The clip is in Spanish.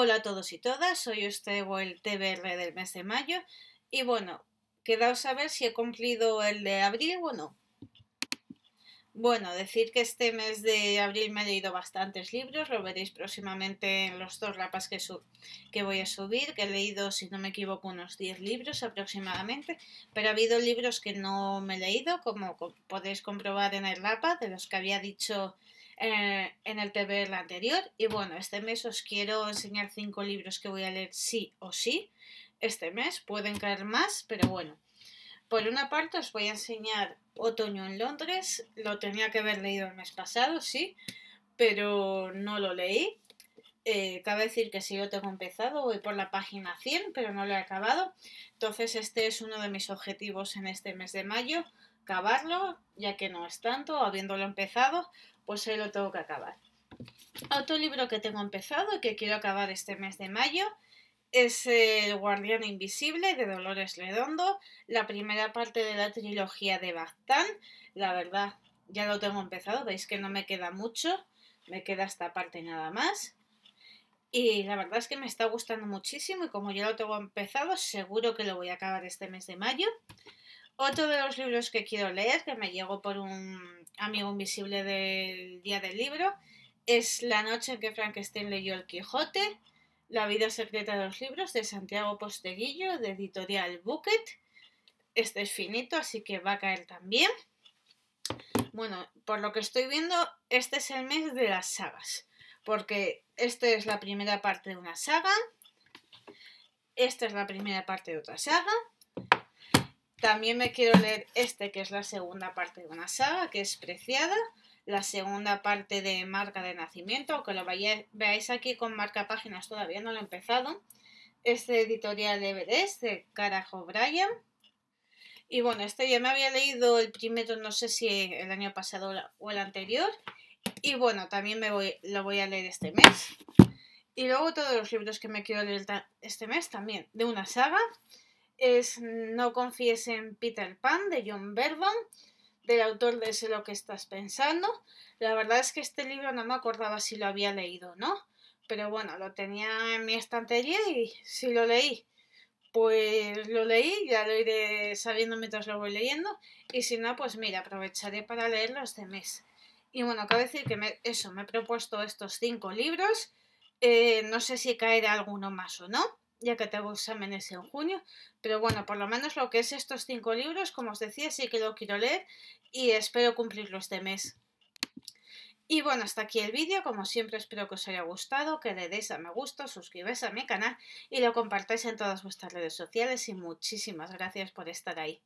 Hola a todos y todas, soy usted el TBR del mes de mayo y bueno, quedaos a ver si he cumplido el de abril o no. Bueno, decir que este mes de abril me he leído bastantes libros, lo veréis próximamente en los dos lapas que, que voy a subir, que he leído, si no me equivoco, unos 10 libros aproximadamente, pero ha habido libros que no me he leído, como podéis comprobar en el lapa, de los que había dicho eh, en el TV anterior. Y bueno, este mes os quiero enseñar cinco libros que voy a leer sí o sí. Este mes pueden caer más, pero bueno. Por una parte os voy a enseñar Otoño en Londres. Lo tenía que haber leído el mes pasado, sí, pero no lo leí. Eh, cabe decir que sí lo tengo empezado, voy por la página 100, pero no lo he acabado. Entonces este es uno de mis objetivos en este mes de mayo, acabarlo, ya que no es tanto, habiéndolo empezado, pues ahí lo tengo que acabar. Otro libro que tengo empezado y que quiero acabar este mes de mayo es El Guardián Invisible de Dolores Redondo, la primera parte de la trilogía de Bactán. La verdad, ya lo tengo empezado, veis que no me queda mucho, me queda esta parte nada más. Y la verdad es que me está gustando muchísimo y como ya lo tengo empezado, seguro que lo voy a acabar este mes de mayo. Otro de los libros que quiero leer, que me llegó por un amigo invisible del día del libro, es La noche en que Frankenstein leyó el Quijote, La vida secreta de los libros de Santiago Posteguillo, de editorial Bucket. Este es finito, así que va a caer también. Bueno, por lo que estoy viendo, este es el mes de las sagas, porque esta es la primera parte de una saga, esta es la primera parte de otra saga, también me quiero leer este, que es la segunda parte de una saga, que es Preciada, la segunda parte de Marca de Nacimiento, aunque lo veáis aquí con marca páginas, todavía no lo he empezado. Este editorial de Everest, de Carajo Bryan. Y bueno, este ya me había leído el primero, no sé si el año pasado o el anterior. Y bueno, también me voy, lo voy a leer este mes. Y luego todos los libros que me quiero leer este mes también, de una saga es No confíes en Peter Pan de John Verdon, del autor de Sé lo que estás pensando. La verdad es que este libro no me acordaba si lo había leído o no, pero bueno, lo tenía en mi estantería y si lo leí, pues lo leí, ya lo iré sabiendo mientras lo voy leyendo, y si no, pues mira, aprovecharé para leerlo este mes. Y bueno, cabe decir que me, eso, me he propuesto estos cinco libros, eh, no sé si caerá alguno más o no, ya que tengo exámenes en junio. Pero bueno, por lo menos lo que es estos cinco libros, como os decía, sí que lo quiero leer y espero cumplirlo este mes. Y bueno, hasta aquí el vídeo. Como siempre, espero que os haya gustado, que le deis a me gusta, suscribáis a mi canal y lo compartáis en todas vuestras redes sociales. Y muchísimas gracias por estar ahí.